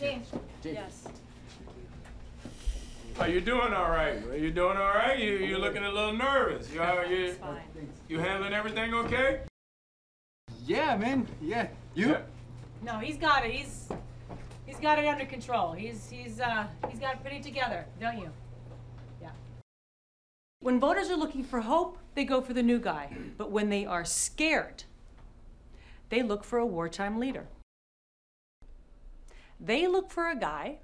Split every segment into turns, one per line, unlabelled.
James. Yes.
Are you doing all right? Are you doing all right? You you looking a little nervous. You are you you handling everything okay?
Yeah, man. Yeah. You?
Yeah.
No, he's got it. He's he's got it under control. He's he's uh he's got it pretty together, don't you? Yeah. When voters are looking for hope, they go for the new guy. But when they are scared, they look for a wartime leader. They look for a guy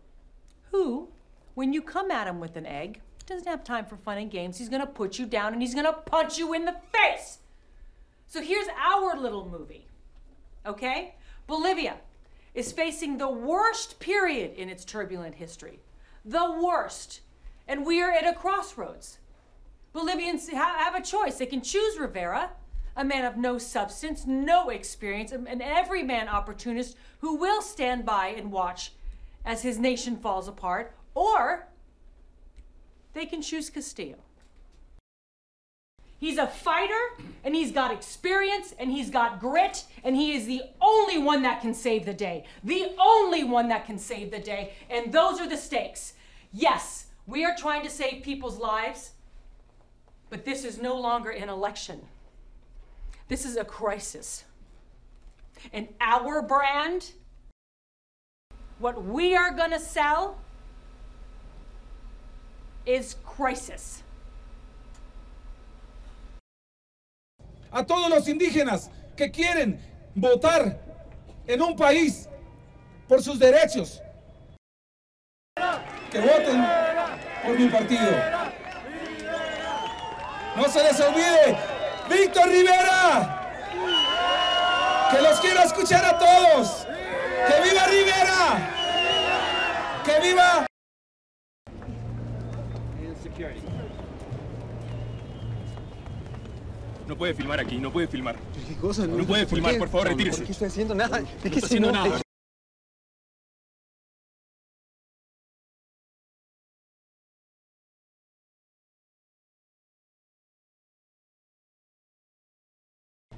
who, when you come at him with an egg, doesn't have time for fun and games. He's gonna put you down and he's gonna punch you in the face. So here's our little movie. Okay? Bolivia is facing the worst period in its turbulent history. The worst. And we are at a crossroads. Bolivians have a choice. They can choose Rivera, a man of no substance, no experience, an everyman opportunist who will stand by and watch as his nation falls apart, or they can choose Castillo. He's a fighter and he's got experience and he's got grit and he is the only one that can save the day. The only one that can save the day. And those are the stakes. Yes, we are trying to save people's lives, but this is no longer an election. This is a crisis. And our brand, what we are going to sell, is crisis.
a todos los indígenas que quieren votar en un país por sus derechos. Que voten por mi partido. No se les olvide, Víctor Rivera. Que los quiero escuchar a todos. Que viva Rivera. Que viva.
No puede filmar aquí, no puede filmar.
¿Qué cosa?
No puede
¿por
filmar,
qué?
por favor,
No,
retírese.
¿Por qué estoy haciendo nada? ¿De qué
No está haciendo nada.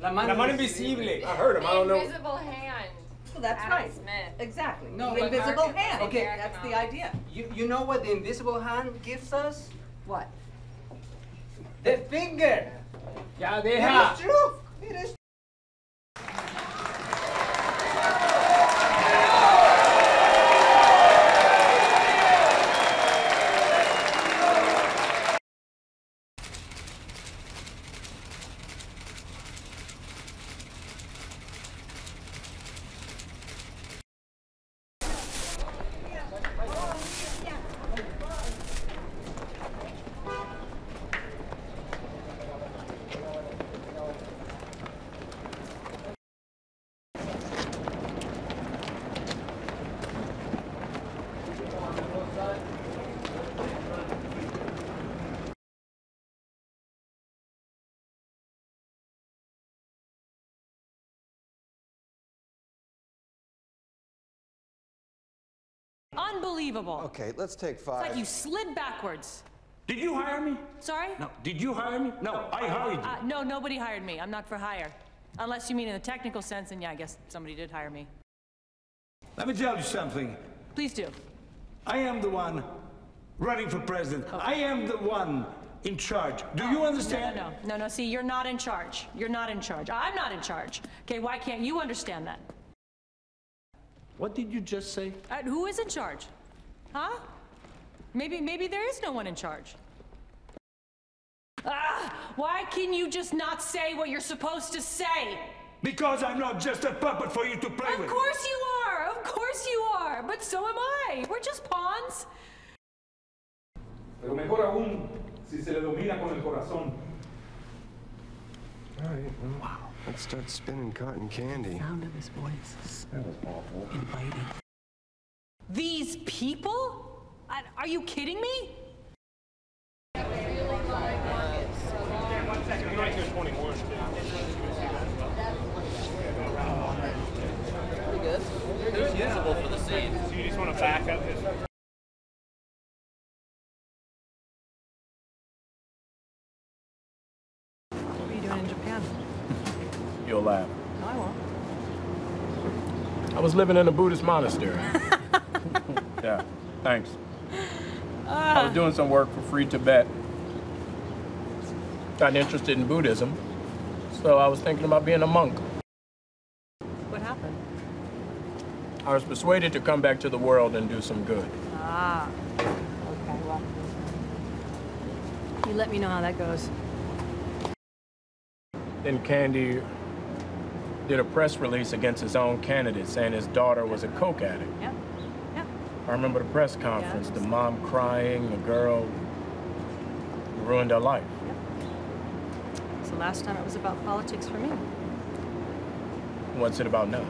La mano, invisible.
I heard him. I don't know.
Invisible hand.
Well, that's
Adam
right.
Smith.
Exactly.
No,
the invisible
American-
hand.
Okay.
That's the idea.
You, you know what the invisible hand gives us?
What?
The finger.
Ya
It
deja.
is true. It is
Unbelievable.
Okay, let's take five.
It's
five.
like you slid backwards.
Did you hire me?
Sorry?
No. Did you hire me? No, I hired you.
Uh, no, nobody hired me. I'm not for hire. Unless you mean in the technical sense, and yeah, I guess somebody did hire me.
Let me tell you something.
Please do.
I am the one running for president. I am the one in charge. Do you understand?
No, no, no, no, no. See, you're not in charge. You're not in charge. I'm not in charge. Okay, why can't you understand that?
What did you just say?
Uh, who is in charge? Huh? Maybe, maybe there is no one in charge. Ah, why can you just not say what you're supposed to say?
Because I'm not just a puppet for you to play
Of
with.
course you are. Of course you are. But so am I. We're just pawns.
Pero mejor aún si se le domina con el corazón.
All right, well, let's start spinning cotton candy.
sound of his voice.
These people? I, are you kidding me?
What are you doing in Japan?
You'll laugh.
No, I won't.
I was living in a Buddhist monastery. yeah, thanks. I was doing some work for Free Tibet. Got interested in Buddhism, so I was thinking about being a monk.
What happened?
I was persuaded to come back to the world and do some good.
Ah. Okay, well. You let me know how that goes.
Then Candy did a press release against his own candidate saying his daughter was a coke addict.
Yep. Yep.
I remember the press conference, the mom crying, the girl ruined her life. Yeah.
So last time it was about politics for me.
What's it about now?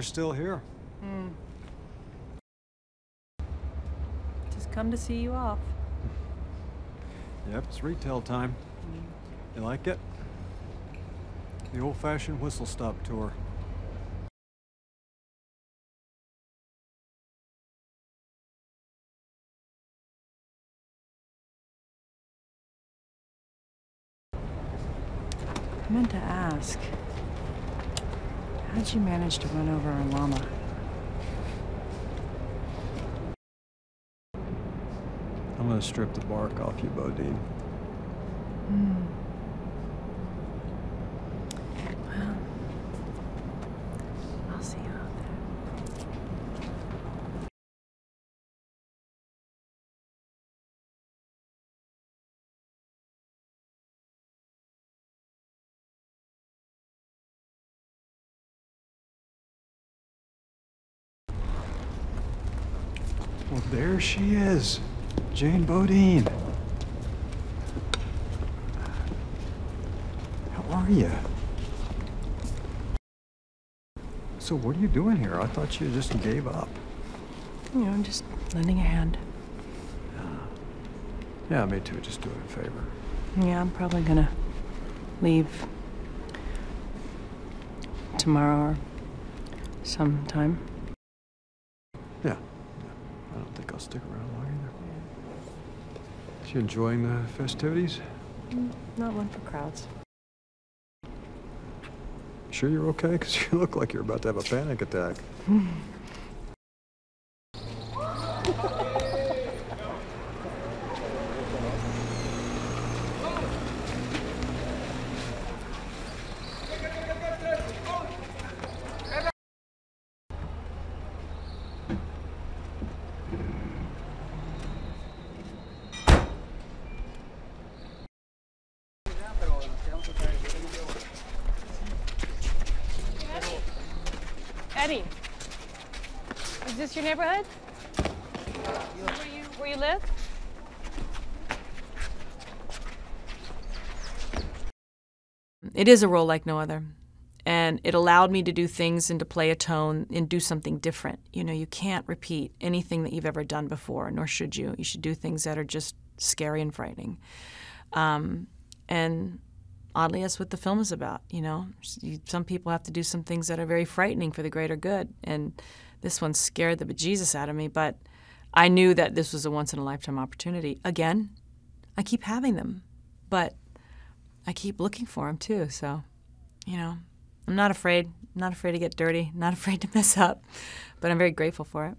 You're still here.
Hmm. Just come to see you off.
Yep, it's retail time. You like it? The old-fashioned whistle stop tour.
I meant to ask. How'd you manage to run over a llama?
I'm gonna strip the bark off you, Bodine.
Hmm. Well, I'll see you out there.
Well, there she is. Jane Bodine. How are you? So what are you doing here? I thought you just gave up.
You know, I'm just lending a hand.
Yeah, me too. Just doing a favor.
Yeah, I'm probably gonna leave tomorrow or sometime.
Yeah. Think I'll stick around long either. Is you enjoying the festivities?
Mm, Not one for crowds.
Sure you're okay? Because you look like you're about to have a panic attack.
Eddie, is this your neighborhood? Where you, where you live?
It is a role like no other. And it allowed me to do things and to play a tone and do something different. You know, you can't repeat anything that you've ever done before, nor should you. You should do things that are just scary and frightening. Um, and oddly, that's what the film is about. You know, some people have to do some things that are very frightening for the greater good. And this one scared the bejesus out of me. But I knew that this was a once in a lifetime opportunity. Again, I keep having them, but I keep looking for them too. So, you know, I'm not afraid. I'm not afraid to get dirty. Not afraid to mess up, but I'm very grateful for it.